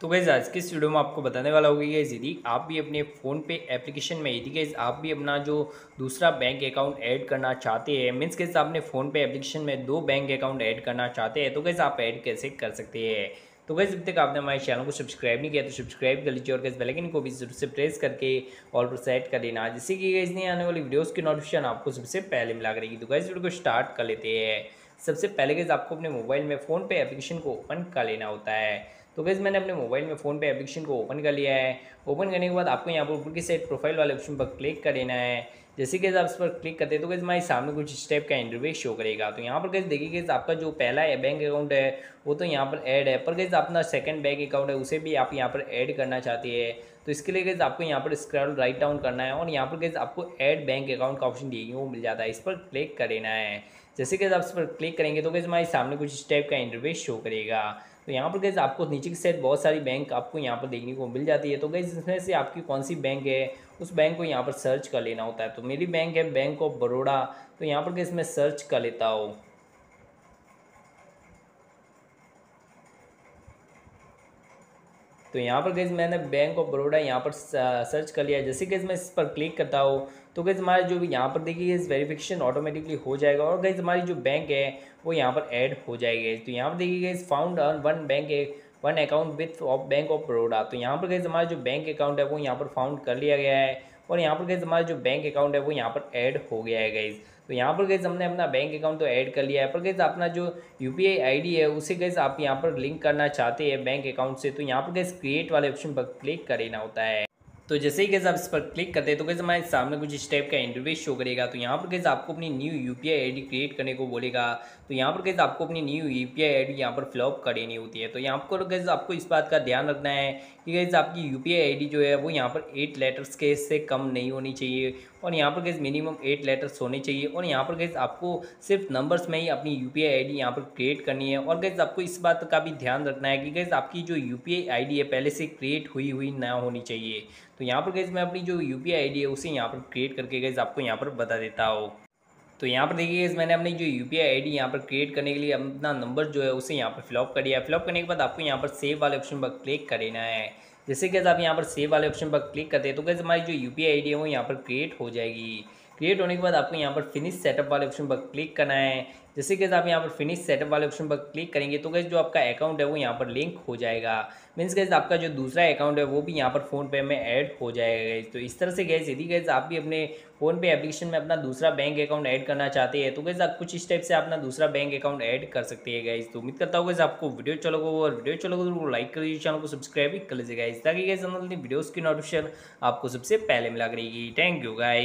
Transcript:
तो गैज़ आज के इस वीडियो में आपको बताने वाला होगा कि यदि आप भी अपने फ़ोन पे एप्लीकेशन में, यदि गैज़ आप भी अपना जो दूसरा बैंक अकाउंट ऐड करना चाहते हैं मीन्स कैसे आपने फ़ोन पे एप्लीकेशन में दो बैंक अकाउंट ऐड करना चाहते हैं तो कैसे आप ऐड कैसे कर सकते हैं? तो गैस जब तक आपने हमारे चैनल को सब्सक्राइब नहीं किया तो सब्सक्राइब कर लीजिए और गैस बेलाइकन को भी ज़रूर से प्रेस करके ऑल पर सेट कर लेना। जिससे कि गैस नहीं आने वाली वीडियोज़ की नोटिफिकेशन आपको सबसे पहले मिला करेगी। तो गैस वीडियो को स्टार्ट कर लेते हैं। सबसे पहले गैस आपको अपने मोबाइल में फ़ोन पे एप्लीकेशन को ओपन कर लेना होता है। तो गैस मैंने अपने मोबाइल में फ़ोन पे एप्लीकेशन को ओपन कर लिया है। ओपन करने के बाद आपको यहाँ पर ऊपर की साइड प्रोफ़ाइल वाले ऑप्शन पर क्लिक कर लेना है। जैसे कि आप इस पर क्लिक करते हैं तो गैस हमारे सामने कुछ स्टेप का इंटरव्यू शो करेगा। तो यहाँ पर गैस देखिए गैस आपका जो पहला बैंक अकाउंट है, वो तो यहाँ पर ऐड है। पर गैस अपना सेकंड बैंक अकाउंट है, उसे भी आप यहाँ पर ऐड करना चाहते हैं। तो इसके लिए गैस आपको यहाँ पर स्क्रॉल राइट डाउन करना है और यहाँ पर गैस आपको ऐड बैंक अकाउंट का ऑप्शन दिए वो मिल जाता है। इस पर क्लिक कर है। जैसे कि आप इस पर क्लिक करेंगे तो गैस हमारे सामने कुछ स्टेप का इंटरव्यू शो करेगा। तो यहाँ पर गैस आपको नीचे की साइड बहुत सारी बैंक आपको यहाँ पर देखने को मिल जाती है। तो गैस इसमें से आपकी कौन सी बैंक है, उस बैंक को यहाँ पर सर्च कर लेना होता है। तो मेरी बैंक है बैंक ऑफ़ बड़ोड़ा तो यहाँ पर गैस मैं सर्च कर लेता हूँ। तो यहाँ पर गैस मैंने बैंक ऑफ़ बड़ौदा यहाँ पर सर्च कर लिया जैसे गैस मैं इस पर क्लिक करता हूँ तो गैस हमारा जो भी यहाँ पर देखिए इस वेरिफिकेशन ऑटोमेटिकली हो जाएगा और गैस हमारी जो बैंक है, वो यहाँ पर ऐड हो जाएगी। तो यहाँ पर देखिए guys found on one bank one account with of bank of Baroda तो यहाँ पर गैस हमारा जो बैंक अकाउंट है, वो यहाँ पर फाउंड कर लिया गया है और यहाँ पर गैस हमारा जो बैंक अकाउंट है, वो यहाँ पर ऐड हो गया है गैस तो यहाँ पर गैस हमने अपना बैंक अकाउंट तो ऐड कर लिया है। पर गैस अपना जो यू पी है, उसे गैस आप यहाँ पर लिंक करना चाहते हैं बैंक अकाउंट से तो यहाँ पर गैस क्रिएट वाले ऑप्शन पर क्लिक करना होता है। तो जैसे ही गैस आप इस पर क्लिक करते हैं तो गैस हमारे सामने कुछ स्टेप का इंटरव्यू शो करेगा। तो यहाँ पर गैस आपको अपनी new U P I create करने को बोलेगा। तो यहाँ पर गैस आपको अपनी न्यू यू पी आई यहाँ पर फ्लॉप कर देनी होती है। तो यहाँ पर गैस आपको इस बात का ध्यान रखना है कि गैस आपकी यू पी आई जो है, वो यहाँ पर एट लेटर्स के से कम नहीं होनी चाहिए और यहाँ पर गैस मिनिमम एट लेटर्स होने चाहिए और यहाँ पर गैस आपको सिर्फ़ नंबर्स में ही अपनी यू पी आई यहाँ पर क्रिएट करनी है। और गैस आपको इस बात का भी ध्यान रखना है कि गैस आपकी जो यू पी आई है, पहले से क्रिएट हुई हुई ना होनी चाहिए। तो यहाँ पर गैस मैं अपनी जो यू पी आई है, उसे यहाँ पर क्रिएट करके गैस आपको यहाँ पर बता देता हूँ। तो यहाँ पर देखिए मैंने अपनी जो यू पी आई डी यहाँ पर क्रिएट करने के लिए अपना नंबर जो है, उसे यहाँ पर फिलअप कर दिया। फिलअप करने के बाद आपको यहाँ पर सेव वाले ऑप्शन पर क्लिक कर देना है। जैसे कि आप यहाँ पर सेव वाले ऑप्शन पर क्लिक करते हैं तो कैसे हमारी जो यू पी आई डी है, वो यहाँ पर क्रिएट हो जाएगी। क्रिएट होने के बाद आपको यहाँ पर फिनिश सेटअप वाले ऑप्शन पर क्लिक करना है। जैसे कि आप यहाँ पर फिनिश सेटअप वाले ऑप्शन पर क्लिक करेंगे तो गैस जो आपका अकाउंट है वो यहाँ पर लिंक हो जाएगा। मीन्स गैस आपका जो दूसरा अकाउंट है वो भी यहाँ पर फ़ोन पे में ऐड हो जाएगा गैस तो इस तरह से गैस यदि गैस आप भी अपने फ़ोन पे एप्लीकेशन में अपना दूसरा बैंक अकाउंट ऐड करना चाहते हैं तो गैस आप कुछ स्टेप से अपना दूसरा बैंक अकाउंट ऐड कर सकते हैं गैस तो उम्मीद करता हूँ गैस आपको वीडियो चलोगे और वीडियो चलोगे तो लाइक कर लीजिए चैनल को सब्सक्राइब भी कर लीजिएगा इस ताकि गैस वीडियोज़ की नोटिफिकेशन आपको सबसे पहले मिला करेगी। Thank you guys